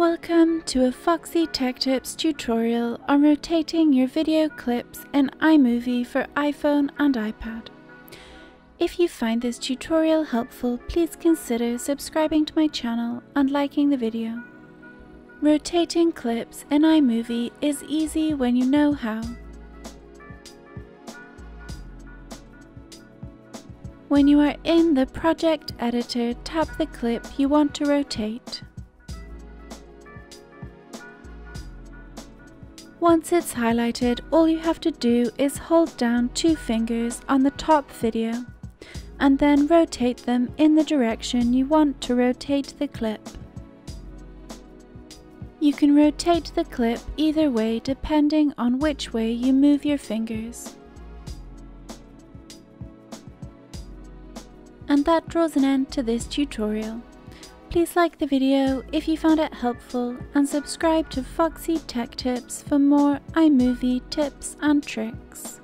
Welcome to a Foxy Tech Tips tutorial on rotating your video clips in iMovie for iPhone and iPad. If you find this tutorial helpful, please consider subscribing to my channel and liking the video. Rotating clips in iMovie is easy when you know how. When you are in the project editor, tap the clip you want to rotate. Once it's highlighted, all you have to do is hold down two fingers on the top video and then rotate them in the direction you want to rotate the clip. You can rotate the clip either way depending on which way you move your fingers. And that draws an end to this tutorial. Please like the video if you found it helpful and subscribe to Foxy Tech Tips for more iMovie tips and tricks.